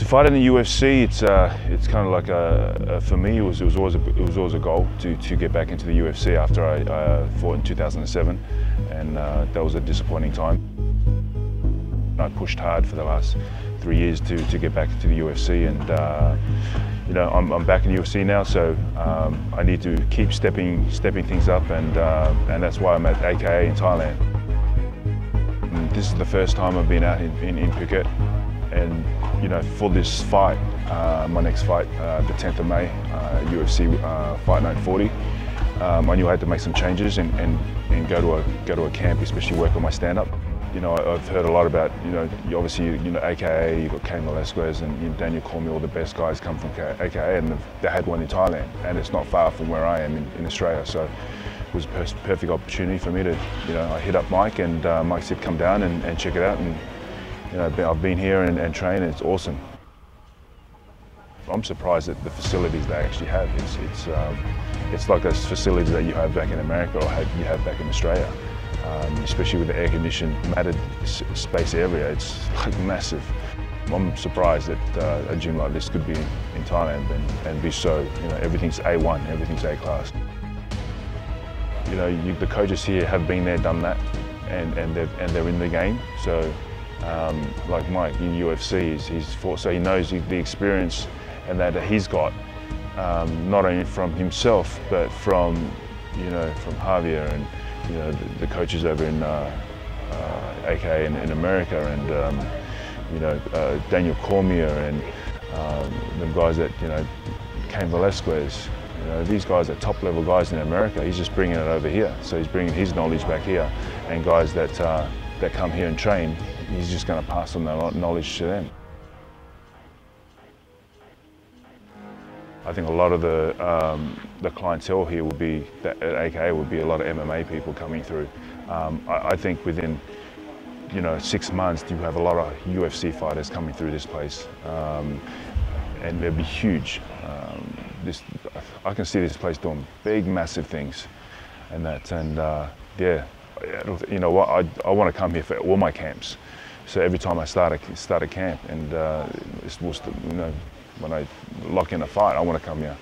To fight in the UFC, it's uh, it's kind of like a, a, for me. It was it was always a, it was always a goal to to get back into the UFC after I uh, fought in 2007, and uh, that was a disappointing time. I pushed hard for the last three years to to get back into the UFC, and uh, you know I'm, I'm, back in the UFC now, so um, I need to keep stepping stepping things up, and uh, and that's why I'm at AKA in Thailand. And this is the first time I've been out in, in, in Phuket and you know for this fight, uh, my next fight, uh, the 10th of May, uh, UFC uh, Fight Night 40, um, I knew I had to make some changes and, and, and go to a go to a camp, especially work on my stand-up. You know, I've heard a lot about, you know, obviously, you know, AKA, you've got Cain Velasquez and you know, Daniel Cormier, all the best guys come from AKA, and they had one in Thailand, and it's not far from where I am in, in Australia. So it was a perfect opportunity for me to, you know, I hit up Mike, and uh, Mike said, come down and, and check it out, and you know, I've been here and, and trained, and it's awesome. I'm surprised at the facilities they actually have. It's, it's, um, it's like those facilities that you have back in America or you have back in Australia, um, especially with the air-conditioned matted space area. It's like massive. I'm surprised that uh, a gym like this could be in Thailand and, and be so, you know, everything's A1, everything's A-class. You know, you, the coaches here have been there, done that, and, and, and they're in the game. So um, like Mike in UFC, he's, he's fought, so he knows the experience and that he's got, um, not only from himself, but from, you know, from Javier and, you know, the, the coaches over in uh, uh, AK in, in, America and, um, you know, uh, Daniel Cormier and um, the guys that, you know, Cain Velasquez, you know, these guys are top level guys in America. He's just bringing it over here. So he's bringing his knowledge back here and guys that, uh, that come here and train, he's just going to pass on that knowledge to them. I think a lot of the um, the clientele here will be at AKA would be a lot of MMA people coming through. Um, I, I, think within you know six months you have a lot of UFC fighters coming through this place, um, and they'll be huge. Um, this I can see this place doing big, massive things, and that and uh, yeah, you know what I, I want to come here for all my camps. So every time I start a, start a camp and uh, it's, you know, when I lock in a fight, I want to come here.